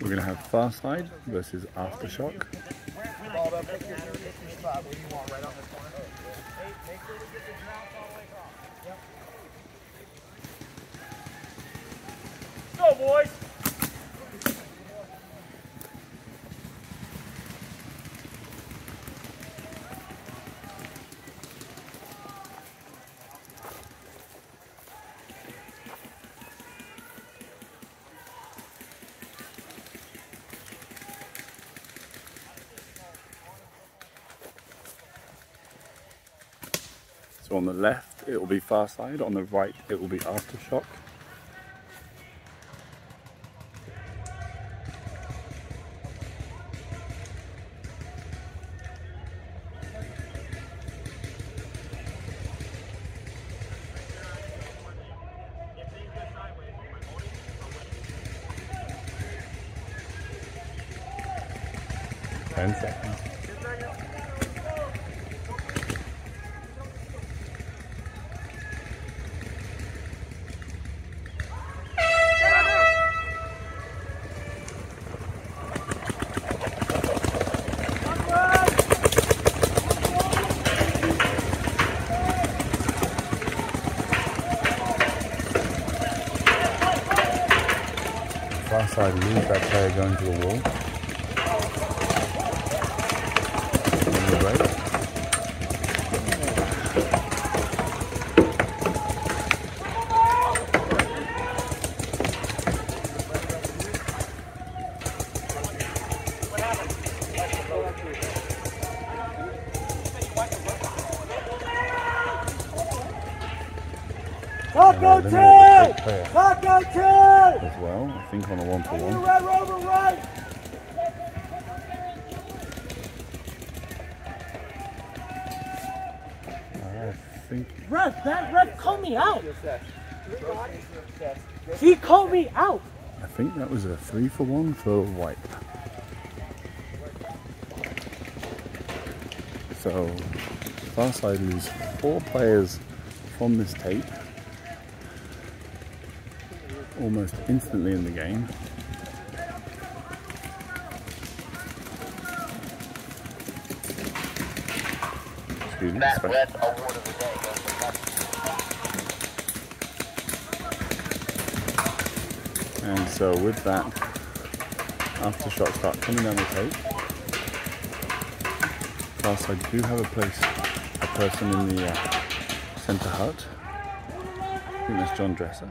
We're going to have Far Side versus Aftershock. Go, boys! So on the left it will be Far Side, on the right it will be Aftershock. Ten seconds. Far side leaves that player going to the wall. On the right. Taco And, then we have the two! fake player Taco two! as well, I think on a one for one. red rover right! I think that ref called me out. He called me out. I think that was a three for one for white. So far side lose four players from this tape almost instantly in the game. Excuse me, That red award of the day goes to Bucky. And so with that, aftershocks start coming down the tape. Plus I do have a place, a person in the uh, centre hut. I think that's John Dresser.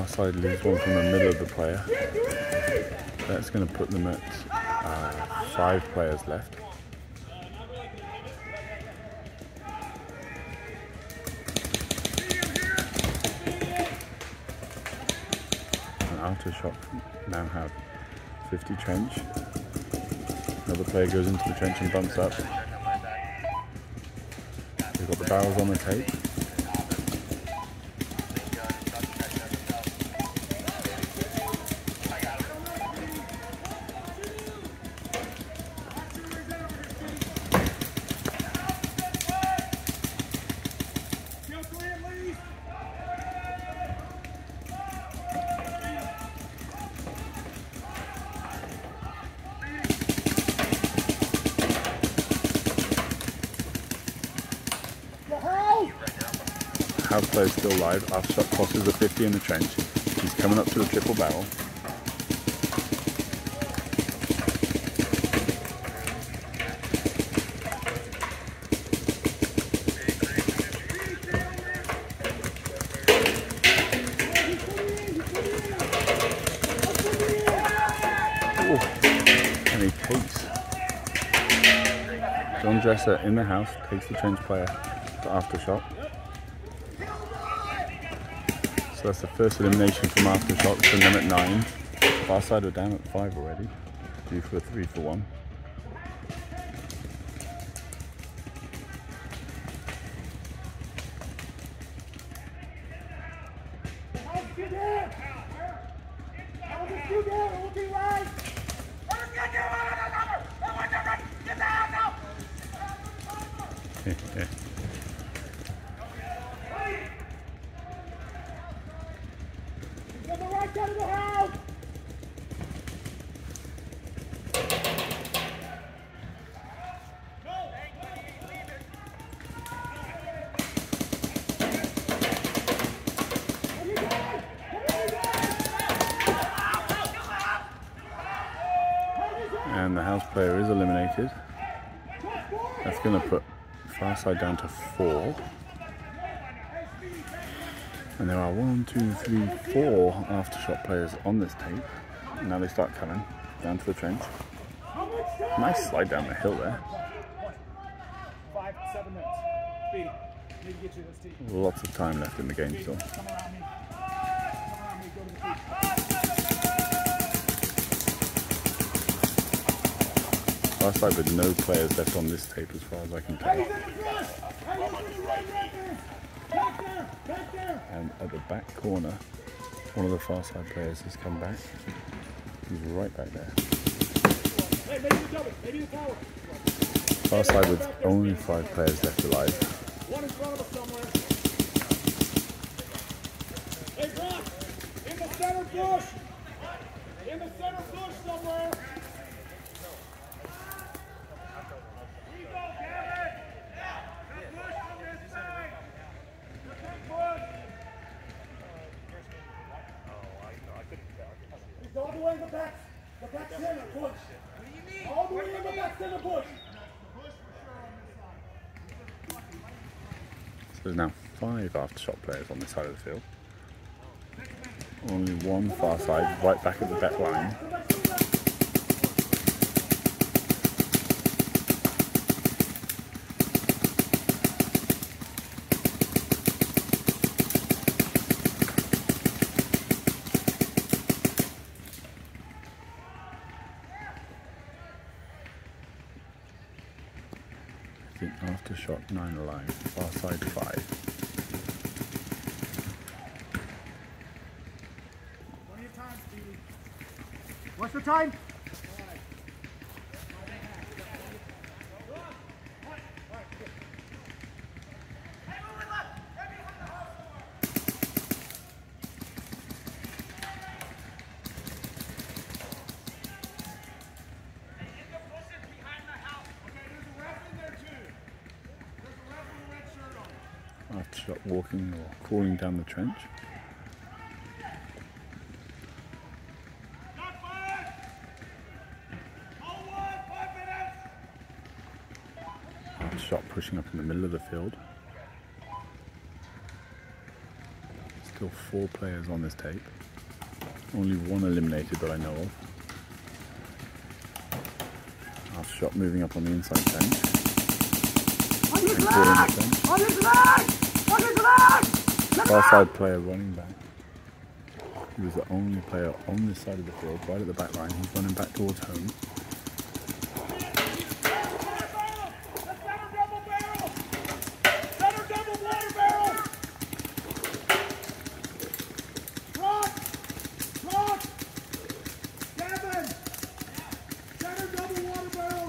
Far side leaves one from the middle of the player. That's going to put them at uh, five players left. And Aftershock now have 50 trench. Another player goes into the trench and bumps up. They've got the barrels on the tape. House player's still live. Aftershock crosses the 50 in the trench. He's coming up to the triple barrel. Oh, and he takes John Dresser in the house, takes the trench player to Aftershock. So that's the first elimination from Aftershock, putting them at nine. Far side are down at five already, due for a three for one. you down. It will be right. Get the right side of the house. and the house player That's going to put far side down to four. And there are one, two, three, four aftershock players on this tape. Now they start coming down to the trench. Nice slide down the hill there. Five, seven minutes. Speedy. Need to get you this tee. Lots of time left in the game still. Come around me. Come around me. Go to the tee. Far side with no players left on this tape as far as I can tell. He's in the front. Hey, he's in the right record. Back there. Back there. And at the back corner, one of the far side players has come back. He's right back there. Hey, maybe the double. Maybe the power. Far side with only five players left alive. One in front of us somewhere. Hey, Brock. In the center bush. In the center bush somewhere. Here you go, Gavin. Good push from this side. Good push. He's all way in the back. The back center bush. All the way in the back center bush. So there's now five aftershock players on this side of the field. Only one far side, right back at the back line. I think aftershock nine alive, far side five. What's the time, The time? Walking or crawling down the trench. Not five. All one, five minutes. Aftershock pushing up in the middle of the field. Still four players on this tape. Only one eliminated that I know of. Aftershock moving up on the inside bench. On his leg! On his leg! Far side player running back. He was the only player on this side of the field, right at the back line. He's running back towards home. Center double barrel! Center double water barrel! Rock! Rock! Gavin! Center double water barrel!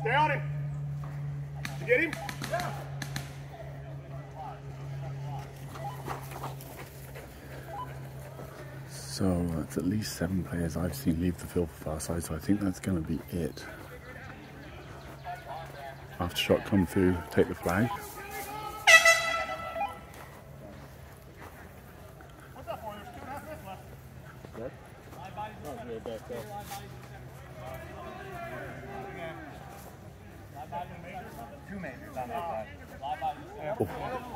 Stay on him. Did you get him? So that's at least seven players I've seen leave the field for far side, so I think that's going to be it. Aftershock come through, take the flag.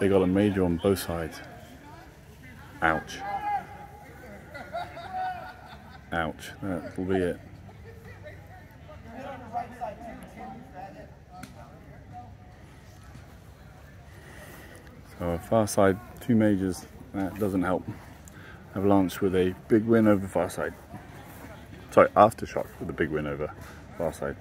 They got a major on both sides. Ouch. Ouch. That'll be it. So far side, two majors. That doesn't help. Avalanche with a big win over far side. Sorry, aftershock with a big win over far side.